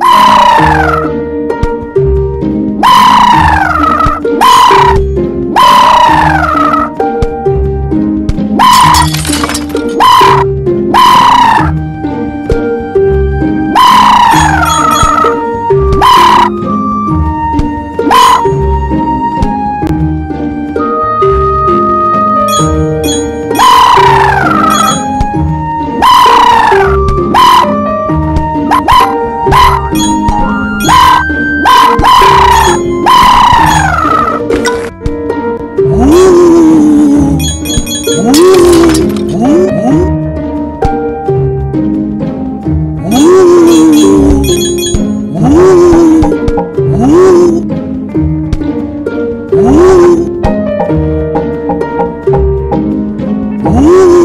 Ah! Woo!